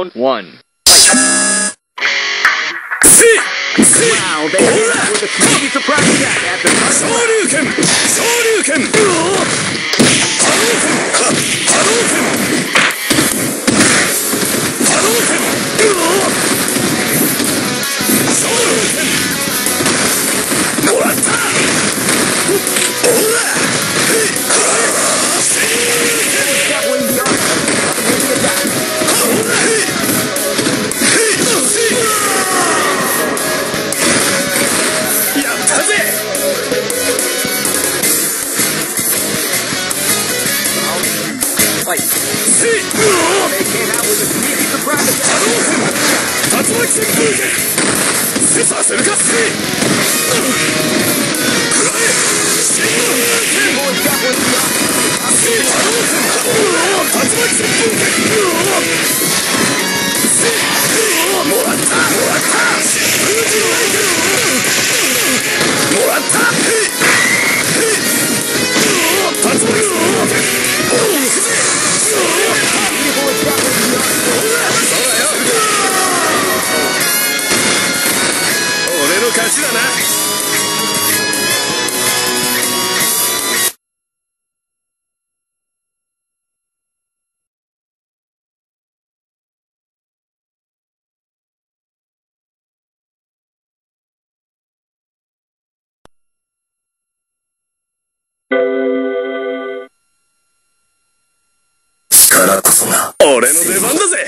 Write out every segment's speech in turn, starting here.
Round one. Wow, they hit us with a sneaky surprise attack after Shoryuken! Shoryuken! Hadouken! Hadouken!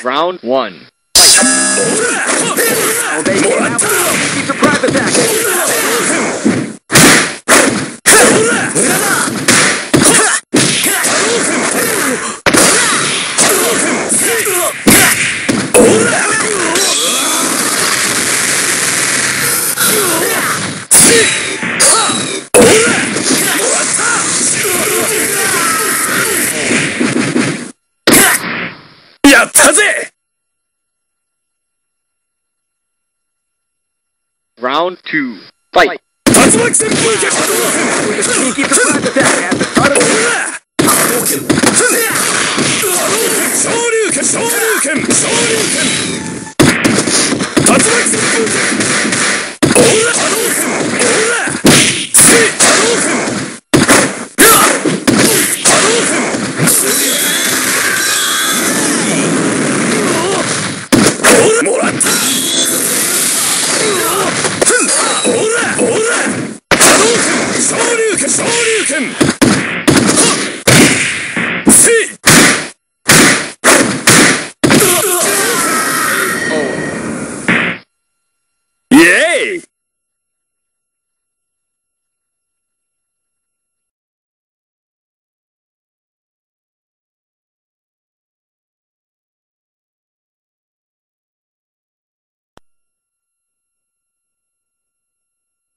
Round 1 private attack. That's it! Round two. Fight.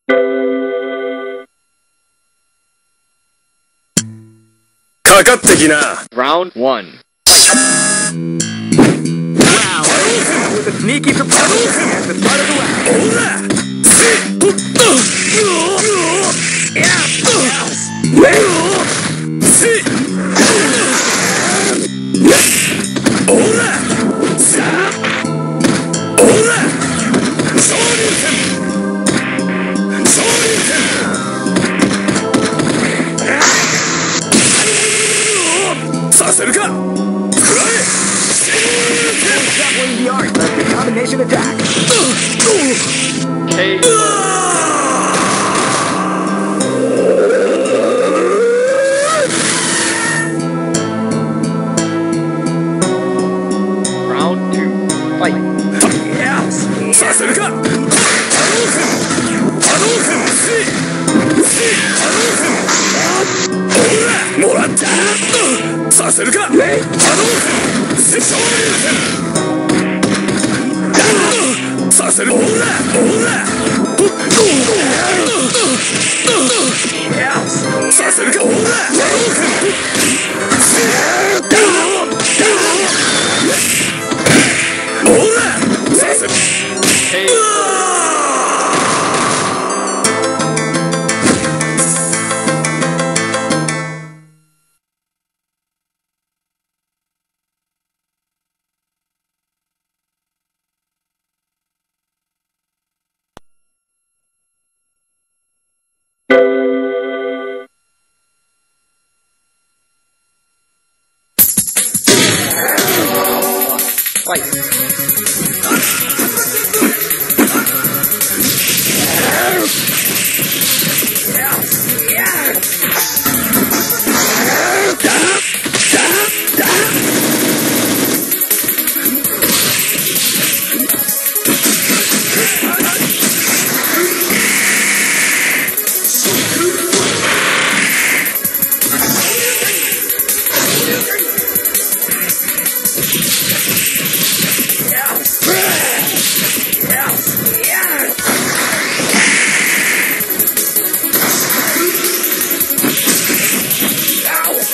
かかってきな Round 1 With a sneaky surprise at the start of the round. Attack. Hey. Round two. Fight. Yes. させる。させるか。させる。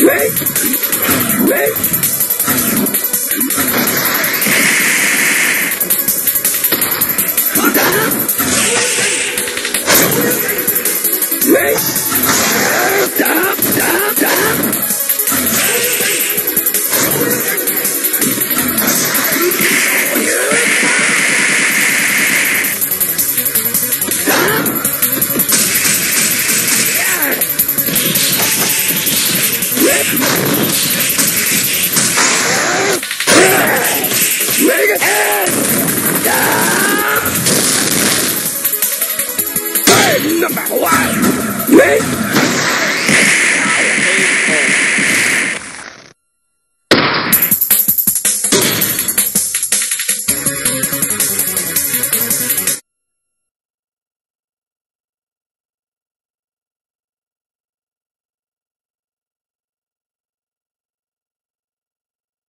One! KO.